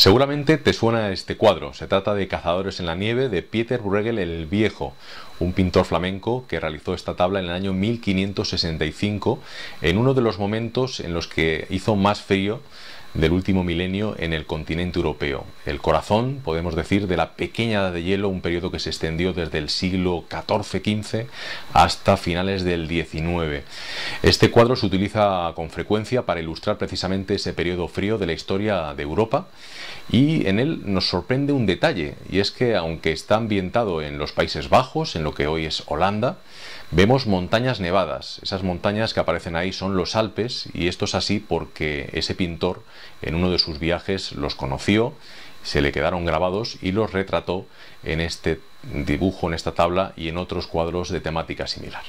Seguramente te suena este cuadro. Se trata de Cazadores en la nieve de Pieter Bruegel el Viejo, un pintor flamenco que realizó esta tabla en el año 1565 en uno de los momentos en los que hizo más frío del último milenio en el continente europeo. El corazón, podemos decir, de la pequeña edad de hielo, un periodo que se extendió desde el siglo XIV-XV hasta finales del XIX. Este cuadro se utiliza con frecuencia para ilustrar precisamente ese periodo frío de la historia de Europa y en él nos sorprende un detalle y es que aunque está ambientado en los Países Bajos, en lo que hoy es Holanda, vemos montañas nevadas. Esas montañas que aparecen ahí son los Alpes y esto es así porque ese pintor en uno de sus viajes los conoció, se le quedaron grabados y los retrató en este dibujo, en esta tabla y en otros cuadros de temática similar.